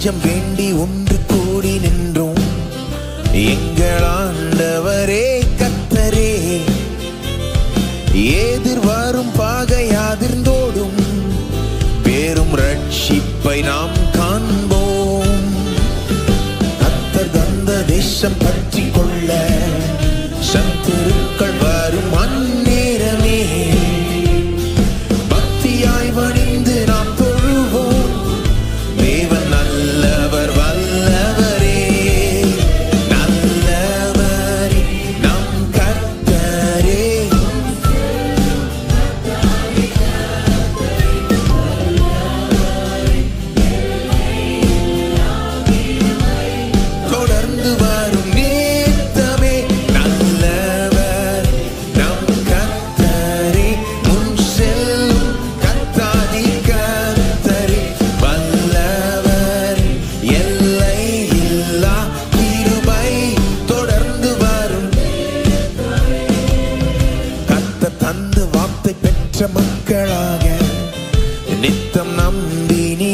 நெஞ்சம் வேண்டி ஒன்று கூடி நின்றோம். எங்கள் ஆண்டவரே கத்தரே. எதிர்வரும் பாகையாதிர்ந்தோடும் பேரும் ரட்சிப்பை நாம் காண்போம். கத்தர் தந்த தேசம் பற்றி கொள்ள சத்துரு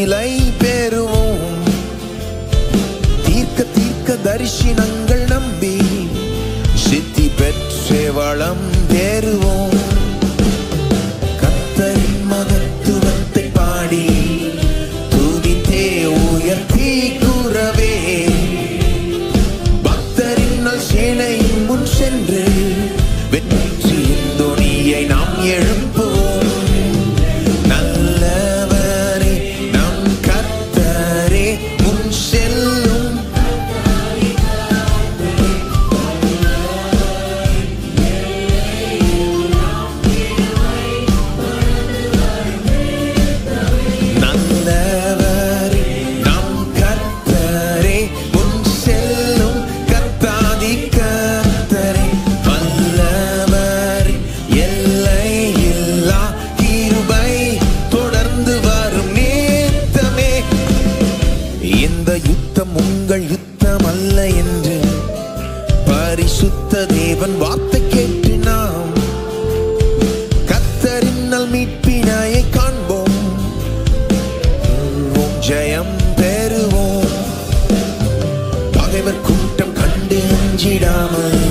நிலை பெறுவோம். தீர்க்க தீர்க்க தரிசனங்கள் நம்பி சித்தி பெற்றே வளம் தேறுவோம். கத்தரின் மகத்துவத்தை பாடி துதித்தே உயர்த்தி கூறவே. பக்தரின் சேனையின் முன் சென்று வெற்றியின் துணியை நாம் எழுப்புவோம் யுத்தம் உங்கள் யுத்தம் அல்ல என்று பரிசுத்த தேவன் வார்த்தை கேட்டு நாம் கத்தரின்னல் மீட்பினாயை காண்போம். உம் ஜெயம் கண்டு அஞ்சிடாமல்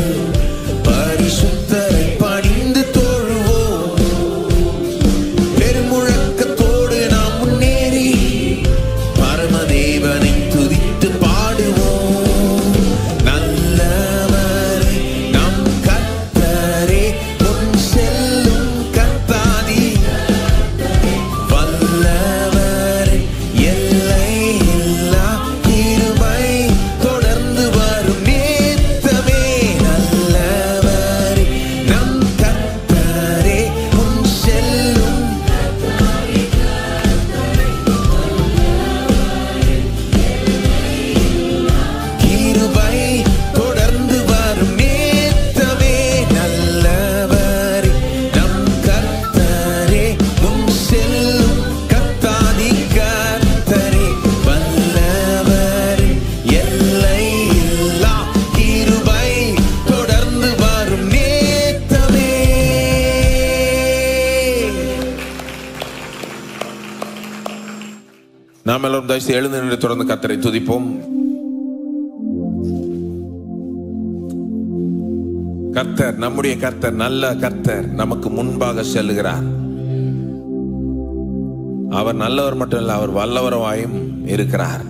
எல்லோரும் தயவுசெய்து எழுந்து நின்று தொடர்ந்து கத்தரை துதிப்போம். கர்த்தர் நம்முடைய கர்த்தர் நல்ல கர்த்தர் நமக்கு முன்பாக செல்லுகிறார். அவர் நல்லவர் மட்டும் இல்ல அவர் வல்லவரவாயும் இருக்கிறார்.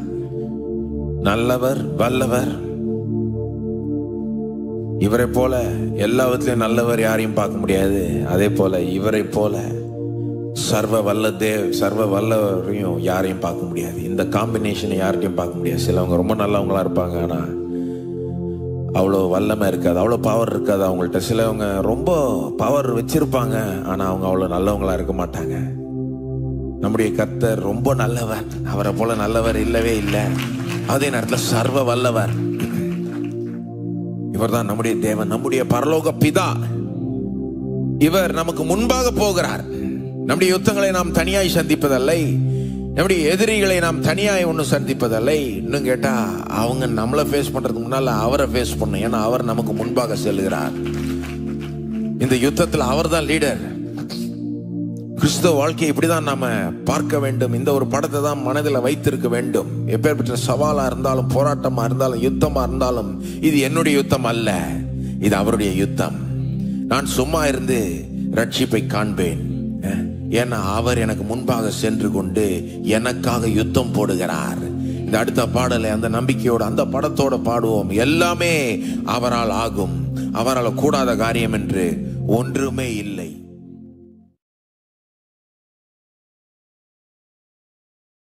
நல்லவர் வல்லவர். இவரை போல எல்லா விதத்திலையும் நல்லவர் யாரையும் பார்க்க முடியாது. அதே போல இவரை போல சர்வ வல்ல தேவ் சர்வ வல்லவரையும் யாரையும் பார்க்க முடியாது. இந்த காம்பினேஷனை யார்கிட்டையும் பார்க்க முடியாது. சிலவங்க ரொம்ப நல்லவங்களா இருப்பாங்க ஆனால் அவ்வளோ வல்லமை இருக்காது அவ்வளோ பவர் இருக்காது அவங்கள்ட்ட. சிலவங்க ரொம்ப பவர் வச்சிருப்பாங்க ஆனால் அவங்க அவ்வளோ நல்லவங்களா இருக்க மாட்டாங்க. நம்முடைய கர்த்தர் ரொம்ப நல்லவர். அவரை போல நல்லவர் இல்லவே இல்லை. அதே நேரத்தில் சர்வ வல்லவர் இவர்தான் நம்முடைய தேவன் நம்முடைய பரலோக பிதா. இவர் நமக்கு முன்பாக போகிறார். நம்முடைய யுத்தங்களை நாம் தனியாய் சந்திப்பதில்லை. நம்முடைய எதிரிகளை நாம் தனியாய் ஒன்றும் சந்திப்பதில்லை. இன்னும் கேட்டா அவங்க நம்மளை ஃபேஸ் பண்றதுக்கு முன்னால அவரை ஃபேஸ் பண்ணும் ஏன்னா அவர் நமக்கு முன்பாக செல்கிறார். இந்த யுத்தத்தில் அவர் தான் லீடர் கிறிஸ்தவ வாழ்க்கையை இப்படிதான் நாம பார்க்க வேண்டும். இந்த ஒரு படத்தை தான் மனதில் வைத்திருக்க வேண்டும். எப்பேற்பட்ட சவாலா இருந்தாலும் போராட்டமா இருந்தாலும் யுத்தமா இருந்தாலும் இது என்னுடைய யுத்தம் அல்ல. இது அவருடைய யுத்தம். நான் சும்மா இருந்து ரட்சிப்பை காண்பேன். ஏன்னா அவர் எனக்கு முன்பாக சென்று கொண்டு எனக்காக யுத்தம் போடுகிறார். இந்த அடுத்த பாடலை அந்த நம்பிக்கையோட அந்த படத்தோட பாடுவோம். எல்லாமே அவரால் ஆகும். அவரால் கூடாத காரியம் என்று ஒன்றுமே இல்லை.